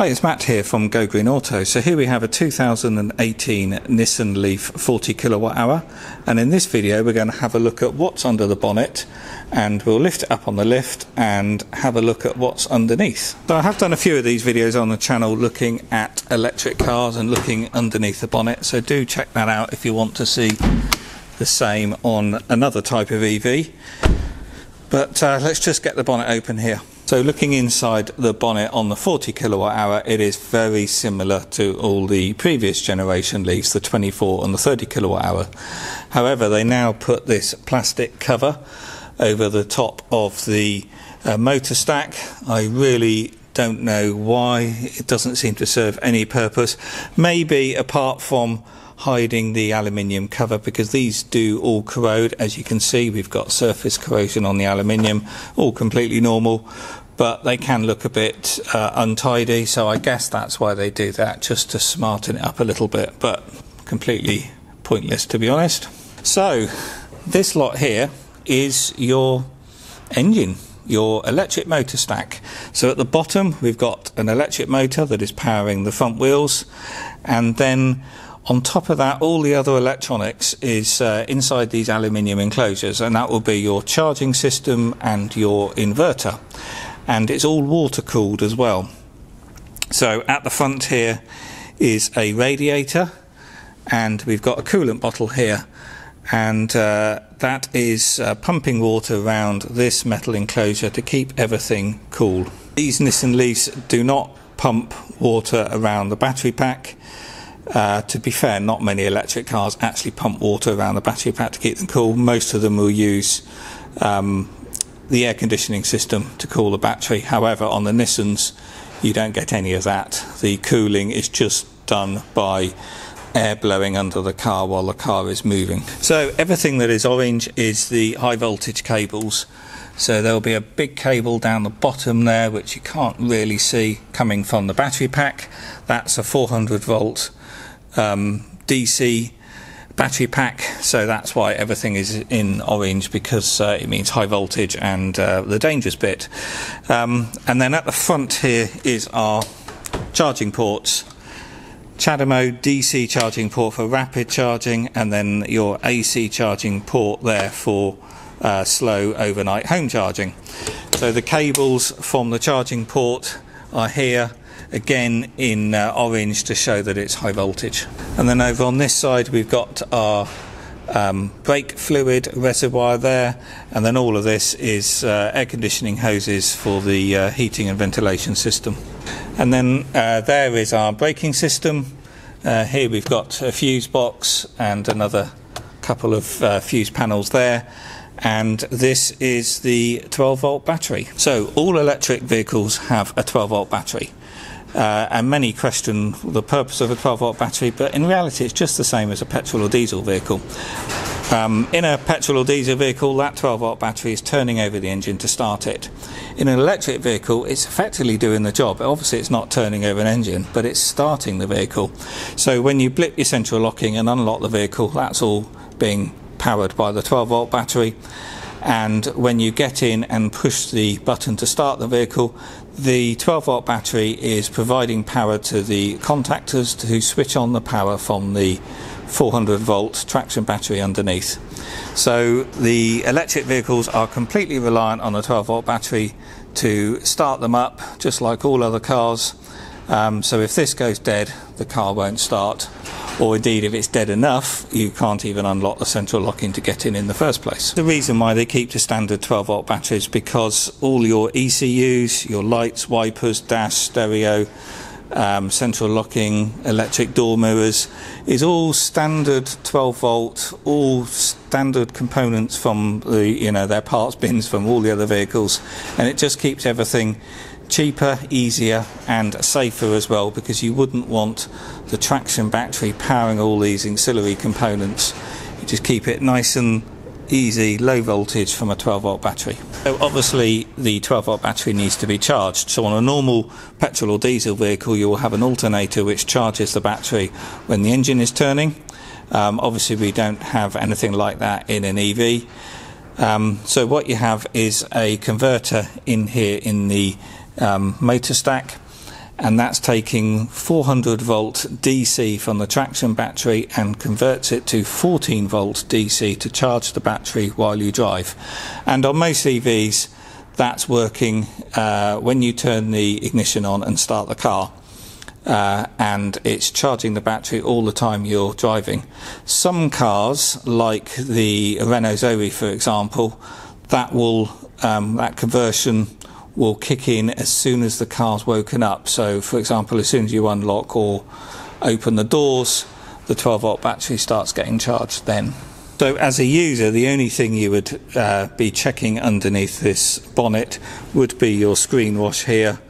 Hi, it's Matt here from Go Green Auto. So here we have a 2018 Nissan Leaf 40 kilowatt hour and in this video we're going to have a look at what's under the bonnet and we'll lift it up on the lift and have a look at what's underneath. So I have done a few of these videos on the channel looking at electric cars and looking underneath the bonnet so do check that out if you want to see the same on another type of EV. But uh, let's just get the bonnet open here. So looking inside the bonnet on the 40 kilowatt hour, it is very similar to all the previous generation Leafs, the 24 and the 30 kilowatt hour. However, they now put this plastic cover over the top of the uh, motor stack. I really don't know why. It doesn't seem to serve any purpose. Maybe apart from hiding the aluminium cover because these do all corrode as you can see we've got surface corrosion on the aluminium all completely normal but they can look a bit uh, untidy, so I guess that's why they do that, just to smarten it up a little bit, but completely pointless to be honest. So, this lot here is your engine, your electric motor stack. So at the bottom we've got an electric motor that is powering the front wheels, and then on top of that, all the other electronics is uh, inside these aluminium enclosures, and that will be your charging system and your inverter and it's all water cooled as well. So at the front here is a radiator and we've got a coolant bottle here and uh, that is uh, pumping water around this metal enclosure to keep everything cool. These Nissan Leafs do not pump water around the battery pack. Uh, to be fair, not many electric cars actually pump water around the battery pack to keep them cool. Most of them will use um, the air conditioning system to cool the battery. However, on the Nissans, you don't get any of that. The cooling is just done by air blowing under the car while the car is moving. So everything that is orange is the high voltage cables. So there'll be a big cable down the bottom there which you can't really see coming from the battery pack. That's a 400 volt um, DC battery pack, so that's why everything is in orange because uh, it means high voltage and uh, the dangerous bit. Um, and then at the front here is our charging ports. CHAdeMO DC charging port for rapid charging, and then your AC charging port there for uh, slow overnight home charging. So the cables from the charging port are here again in uh, orange to show that it's high voltage. And then over on this side we've got our um, brake fluid reservoir there, and then all of this is uh, air conditioning hoses for the uh, heating and ventilation system. And then uh, there is our braking system. Uh, here we've got a fuse box and another couple of uh, fuse panels there and this is the 12 volt battery. So all electric vehicles have a 12 volt battery. Uh, and many question the purpose of a 12 volt battery, but in reality, it's just the same as a petrol or diesel vehicle. Um, in a petrol or diesel vehicle, that 12 volt battery is turning over the engine to start it. In an electric vehicle, it's effectively doing the job. Obviously, it's not turning over an engine, but it's starting the vehicle. So when you blip your central locking and unlock the vehicle, that's all being powered by the 12 volt battery and when you get in and push the button to start the vehicle, the 12 volt battery is providing power to the contactors to switch on the power from the 400 volt traction battery underneath. So the electric vehicles are completely reliant on a 12 volt battery to start them up, just like all other cars. Um, so if this goes dead, the car won't start or indeed if it's dead enough you can't even unlock the central locking to get in in the first place. The reason why they keep to standard 12 volt batteries because all your ECUs, your lights, wipers, dash, stereo, um, central locking, electric door mirrors is all standard 12 volt, all standard components from the you know their parts bins from all the other vehicles, and it just keeps everything cheaper, easier, and safer as well because you wouldn't want the traction battery powering all these ancillary components. You just keep it nice and easy, low voltage from a 12 volt battery. So obviously the 12 volt battery needs to be charged. So on a normal petrol or diesel vehicle you will have an alternator which charges the battery when the engine is turning. Um, obviously we don't have anything like that in an EV. Um, so what you have is a converter in here in the um, motor stack and that's taking 400 volt DC from the traction battery and converts it to 14 volt DC to charge the battery while you drive. And on most EVs, that's working uh, when you turn the ignition on and start the car. Uh, and it's charging the battery all the time you're driving. Some cars, like the Renault Zoe, for example, that will um, that conversion will kick in as soon as the car's woken up. So, for example, as soon as you unlock or open the doors, the 12 volt battery starts getting charged then. So, as a user, the only thing you would uh, be checking underneath this bonnet would be your screen wash here.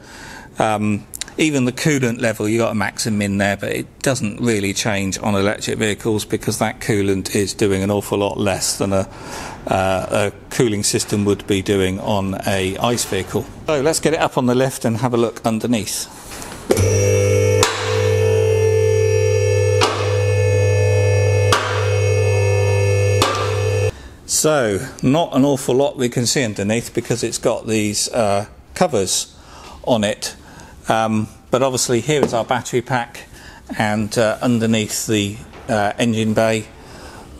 Um, even the coolant level, you've got a max and min there, but it doesn't really change on electric vehicles because that coolant is doing an awful lot less than a, uh, a cooling system would be doing on a ICE vehicle. So let's get it up on the lift and have a look underneath. So, not an awful lot we can see underneath because it's got these uh, covers on it um, but obviously here is our battery pack and uh, underneath the uh, engine bay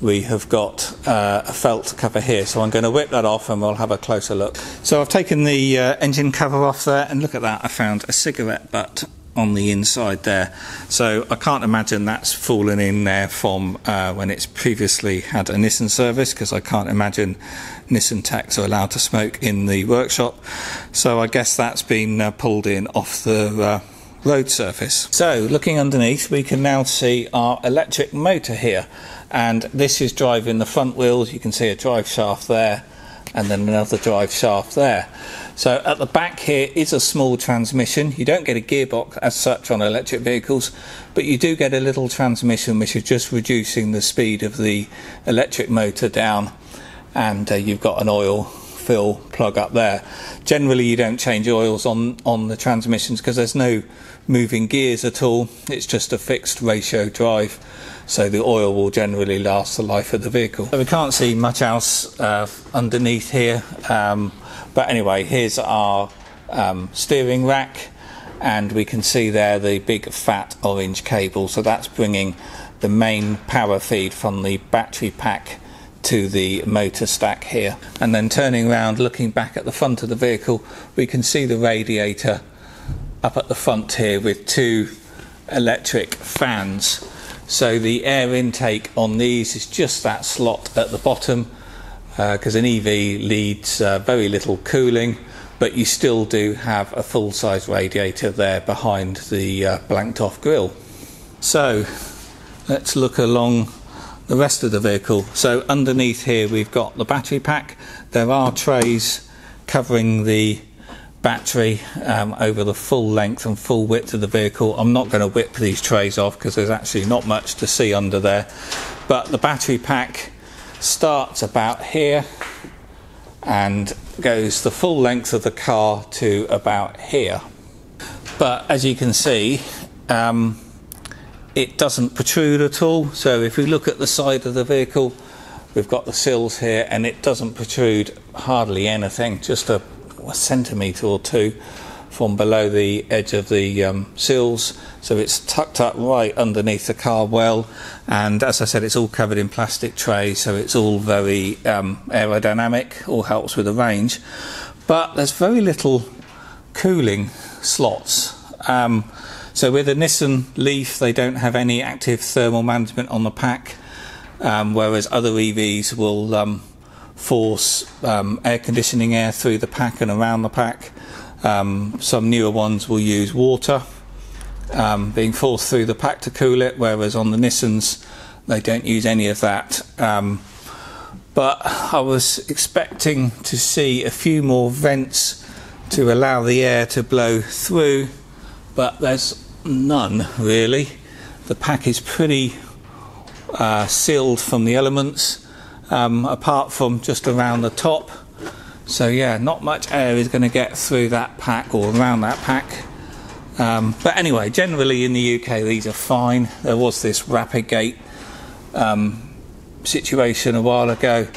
we have got uh, a felt cover here so I'm going to whip that off and we'll have a closer look. So I've taken the uh, engine cover off there and look at that I found a cigarette butt on the inside there. So I can't imagine that's fallen in there from uh, when it's previously had a Nissan service because I can't imagine Nissan techs are allowed to smoke in the workshop. So I guess that's been uh, pulled in off the uh, road surface. So looking underneath we can now see our electric motor here and this is driving the front wheels. You can see a drive shaft there and then another drive shaft there. So at the back here is a small transmission. You don't get a gearbox as such on electric vehicles, but you do get a little transmission which is just reducing the speed of the electric motor down and uh, you've got an oil fill plug up there. Generally you don't change oils on, on the transmissions because there's no moving gears at all. It's just a fixed ratio drive so the oil will generally last the life of the vehicle. So we can't see much else uh, underneath here, um, but anyway, here's our um, steering rack, and we can see there the big fat orange cable. So that's bringing the main power feed from the battery pack to the motor stack here. And then turning around, looking back at the front of the vehicle, we can see the radiator up at the front here with two electric fans so the air intake on these is just that slot at the bottom because uh, an EV needs uh, very little cooling but you still do have a full size radiator there behind the uh, blanked off grille. So let's look along the rest of the vehicle. So underneath here we've got the battery pack. There are trays covering the battery um, over the full length and full width of the vehicle. I'm not going to whip these trays off because there's actually not much to see under there. But the battery pack starts about here and goes the full length of the car to about here. But as you can see, um, it doesn't protrude at all. So if we look at the side of the vehicle, we've got the sills here and it doesn't protrude hardly anything, just a a centimetre or two from below the edge of the um, sills. So it's tucked up right underneath the car well and as I said it's all covered in plastic trays so it's all very um, aerodynamic all helps with the range. But there's very little cooling slots. Um, so with a Nissan Leaf they don't have any active thermal management on the pack um, whereas other EVs will um, force um, air conditioning air through the pack and around the pack. Um, some newer ones will use water um, being forced through the pack to cool it, whereas on the Nissans they don't use any of that. Um, but I was expecting to see a few more vents to allow the air to blow through, but there's none really. The pack is pretty uh, sealed from the elements um, apart from just around the top. So yeah, not much air is going to get through that pack or around that pack. Um, but anyway, generally in the UK these are fine. There was this Rapidgate um, situation a while ago,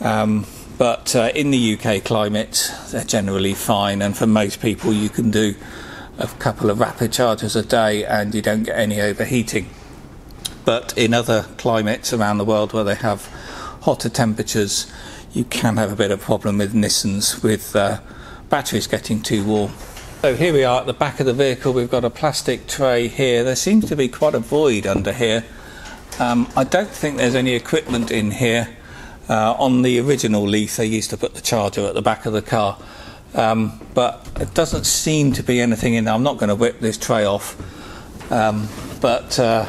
um, but uh, in the UK climate they're generally fine, and for most people you can do a couple of rapid charges a day and you don't get any overheating. But in other climates around the world where they have hotter temperatures, you can have a bit of problem with Nissans with uh, batteries getting too warm. So here we are at the back of the vehicle. We've got a plastic tray here. There seems to be quite a void under here. Um, I don't think there's any equipment in here. Uh, on the original Leaf, they used to put the charger at the back of the car. Um, but it doesn't seem to be anything in there. I'm not going to whip this tray off. Um, but uh,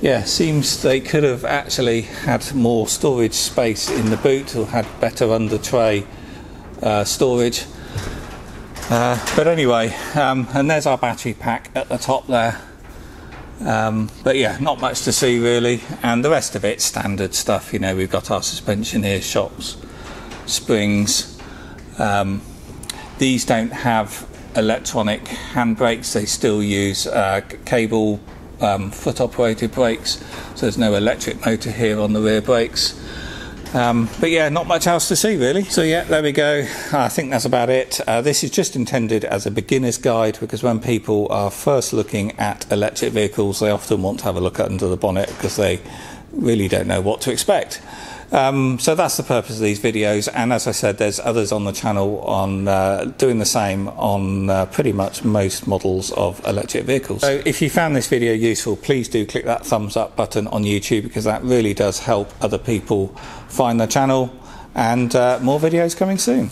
yeah, seems they could have actually had more storage space in the boot or had better under tray uh, storage. Uh, but anyway, um, and there's our battery pack at the top there. Um, but yeah, not much to see really, and the rest of it standard stuff. You know, we've got our suspension here, shocks, springs. Um, these don't have electronic handbrakes; they still use uh, cable um, foot operated brakes, so there's no electric motor here on the rear brakes. Um, but yeah, not much else to see really. So yeah, there we go. I think that's about it. Uh, this is just intended as a beginner's guide because when people are first looking at electric vehicles, they often want to have a look under the bonnet because they really don't know what to expect. Um, so that's the purpose of these videos, and as I said, there's others on the channel on uh, doing the same on uh, pretty much most models of electric vehicles. So if you found this video useful, please do click that thumbs up button on YouTube because that really does help other people find the channel, and uh, more videos coming soon.